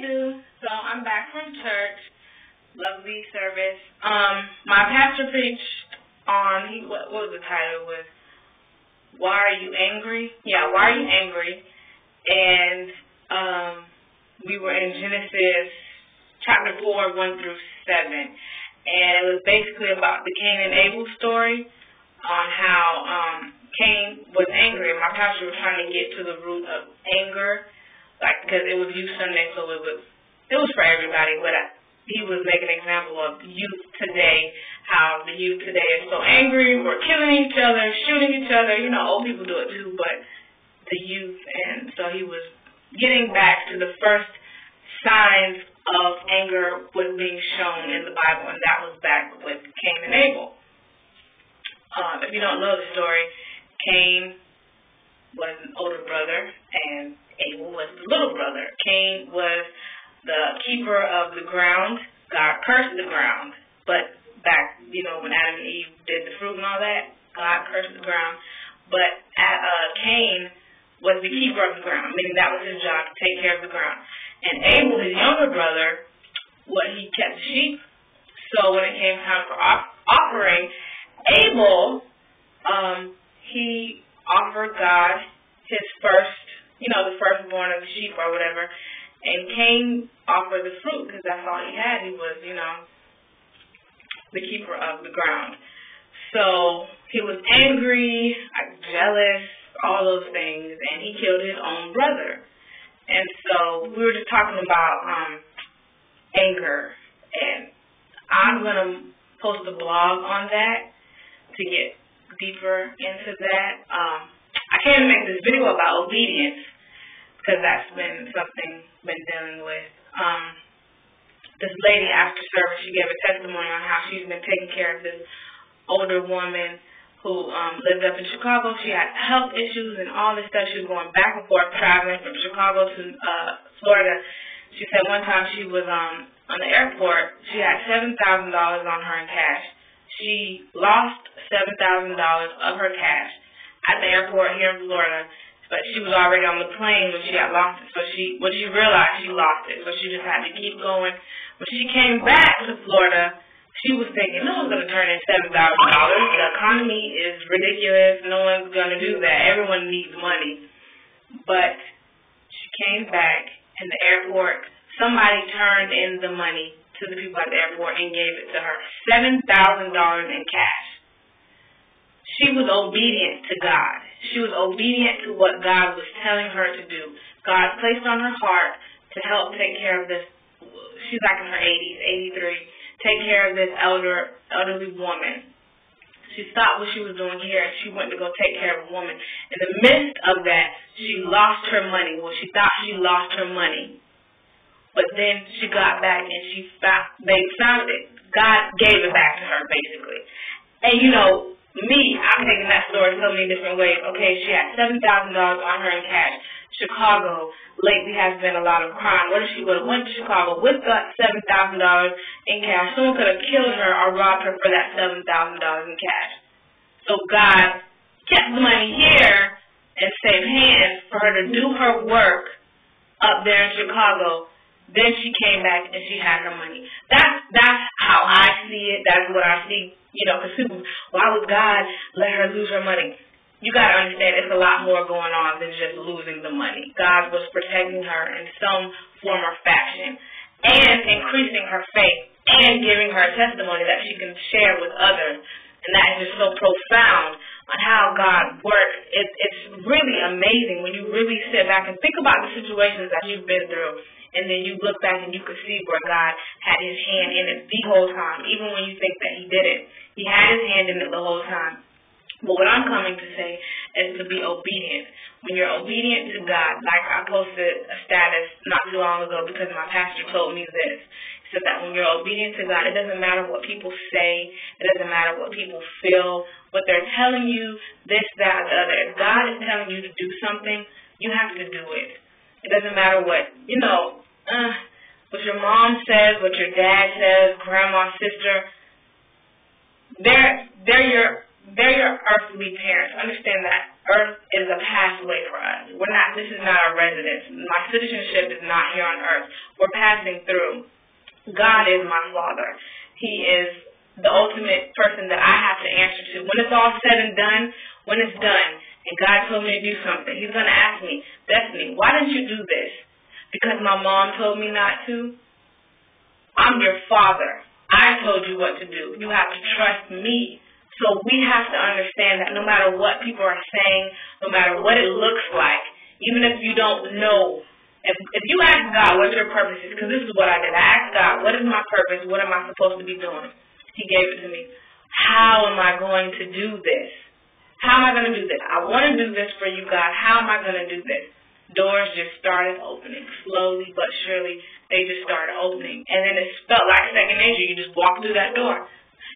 do. So I'm back from church. Lovely service. Um, my pastor preached on he what, what was the title? It was Why Are You Angry? Yeah, Why Are You Angry? And um, we were in Genesis chapter four, one through seven, and it was basically about the Cain and Abel story on how um, Cain was angry. My pastor was trying to get to the root of anger like because it was youth Sunday, so it was it was for everybody. But I, he was making an example of youth today, how the youth today is so angry, we're killing each other, shooting each other. You know, old people do it too, but the youth, and so he was getting back to the first signs of anger was being shown in the Bible, and that was back with Cain and Abel. Um, if you don't know the story, Cain was an older brother, and Abel was the little brother. Cain was the keeper of the ground. God cursed the ground. But back, you know, when Adam and Eve did the fruit and all that, God cursed the ground. But uh, Cain was the keeper of the ground, meaning that was his job to take care of the ground. And Abel, his younger brother, what he kept sheep. So when it came time for offering, Abel, um, he offered God his first you know, the firstborn of the sheep or whatever. And Cain offered the fruit because that's all he had. He was, you know, the keeper of the ground. So he was angry, jealous, all those things, and he killed his own brother. And so we were just talking about um, anger, and I'm gonna post a blog on that to get deeper into that. Um, I can't make this video about obedience because that's been something been dealing with. Um, this lady after service, she gave a testimony on how she's been taking care of this older woman who um, lived up in Chicago. She had health issues and all this stuff. She was going back and forth traveling from Chicago to uh, Florida. She said one time she was um, on the airport. She had seven thousand dollars on her in cash. She lost seven thousand dollars of her cash at the airport here in Florida. But she was already on the plane when she got lost it. So she when she realized she lost it. So she just had to keep going. When she came back to Florida, she was thinking, no one's gonna turn in seven thousand dollars. The economy is ridiculous, no one's gonna do that. Everyone needs money. But she came back in the airport, somebody turned in the money to the people at the airport and gave it to her. Seven thousand dollars in cash. She was obedient to God. She was obedient to what God was telling her to do. God placed on her heart to help take care of this. She's like in her 80s, 83. Take care of this elder, elderly woman. She stopped what she was doing here and she went to go take care of a woman. In the midst of that, she lost her money. Well, she thought she lost her money. But then she got back and she found, they found it. God gave it back to her, basically. And you know, me, I'm taking that story so many different ways. Okay, she had seven thousand dollars on her in cash. Chicago lately has been a lot of crime. What if she would have went to Chicago with that seven thousand dollars in cash? Someone could have killed her or robbed her for that seven thousand dollars in cash. So God kept the money here and saved hands for her to do her work up there in Chicago. Then she came back and she had her money. That's that's how I see it. That's what I see you know, because people, why would God let her lose her money? You got to understand it's a lot more going on than just losing the money. God was protecting her in some form or fashion and increasing her faith and giving her a testimony that she can share with others. And that is just so profound on how God works. It, it's really amazing when you really sit back and think about the situations that you've been through and then you look back and you can see where God had his hand in it the whole time, even when you think that he didn't. He had his hand in it the whole time. But what I'm coming to say is to be obedient. When you're obedient to God, like I posted a status not too long ago because my pastor told me this. He said that when you're obedient to God, it doesn't matter what people say, it doesn't matter what people feel, what they're telling you, this, that, the other. If God is telling you to do something, you have to do it. It doesn't matter what, you know, uh, what your mom says, what your dad says, grandma, sister. They're they're your they're your earthly parents. Understand that earth is a pathway for us. We're not, this is not our residence. My citizenship is not here on earth. We're passing through. God is my Father. He is the ultimate person that I have to answer to. When it's all said and done, when it's done, and God told me to do something, He's going to ask me, Destaynee, why didn't you do this? Because my mom told me not to? I'm your father. I told you what to do. You have to trust me. So we have to understand that no matter what people are saying, no matter what it looks like, even if you don't know, if, if you ask God what your purpose is, because this is what I did. I asked God, what is my purpose? What am I supposed to be doing? He gave it to me. How am I going to do this? How am I going to do this? I want to do this for you, God. How am I going to do this? Doors just started opening slowly but surely. They just started opening, and then it felt like second nature. You just walk through that door.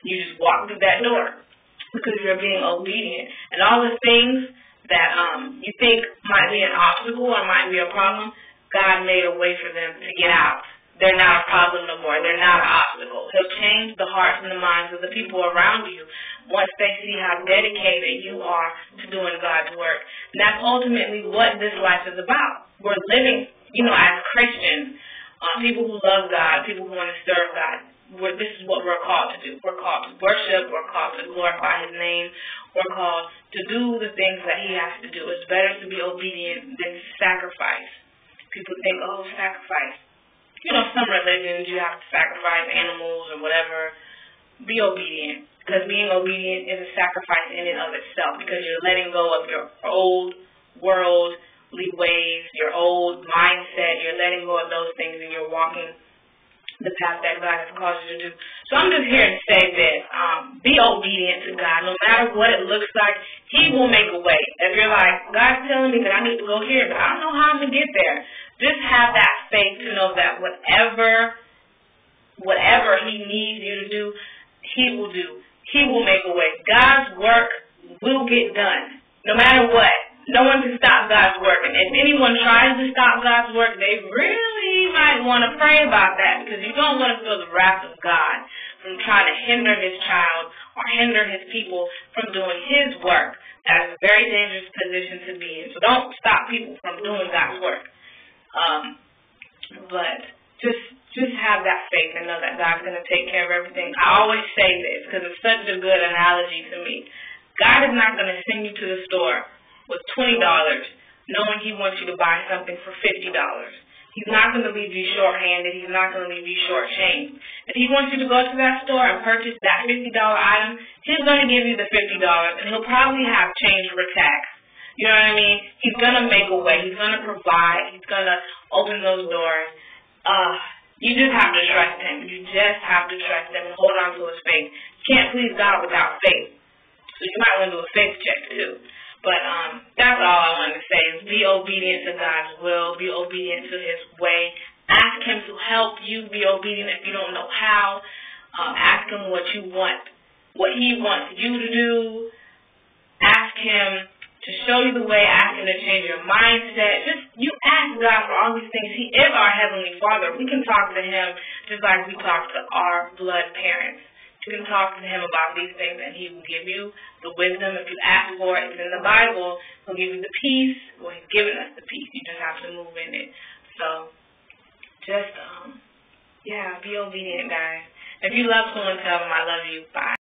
You just walk through that door because you're being obedient, and all the things that um you think might be an obstacle or might be a problem, God made a way for them to get out. They're not a problem no more. They're not an obstacle. He'll change the hearts and the minds of the people around you once they see how dedicated you are to doing God's work. And that's ultimately what this life is about. We're living, you know, as Christians, uh, people who love God, people who want to serve God. We're, this is what we're called to do. We're called to worship. We're called to glorify His name. We're called to do the things that He has to do. It's better to be obedient than sacrifice. People think, oh, sacrifice. You know, some religions you have to sacrifice animals or whatever. Be obedient because being obedient is a sacrifice in and of itself because you're letting go of your old worldly ways, your old mindset. You're letting go of those things and you're walking the path that God has caused you to do. So I'm just here to say this. Um, be obedient to God. No matter what it looks like, He will make a way. If you're like, God's telling me that I need to go here, but I don't know how I'm going to get there, just have that faith to know that whatever whatever He needs you to do, He will do. He will make a way. God's work will get done, no matter what. No one can stop God's work. And if anyone tries to stop God's work, they really might want to pray about that because you don't want to feel the wrath of God from trying to hinder his child or hinder his people from doing his work. That is a very dangerous position to be in. So don't stop people from doing God's work. Um, but just just have that faith and know that God's going to take care of everything. I always say this because it's such a good analogy to me. God is not going to send you to the store with $20 knowing he wants you to buy something for $50. He's not going to leave you short-handed. He's not going to leave you short-changed. If he wants you to go to that store and purchase that $50 item, he's going to give you the $50 and he'll probably have change for tax. You know what I mean? He's to make a way. He's to provide. He's to open those doors. Uh, you just have to trust him. You just have to trust him and hold on to his faith. You can't please God without faith. So you might want to do a faith check too. But um, that's all I want to say is be obedient to God's will. Be obedient to his way. Ask him to help you be obedient if you don't know how. Um, ask him what you want, what he wants you to do. Ask him to show you the way, ask Him to change your mindset. Just you ask God for all these things. He is our Heavenly Father. We can talk to Him just like we talk to our blood parents. You can talk to Him about these things and He will give you the wisdom. If you ask for it, it's in the Bible. He'll give you the peace. Well, He's given us the peace. You just have to move in it. So, just, um, yeah, be obedient, guys. If you love someone, tell them I love you. Bye.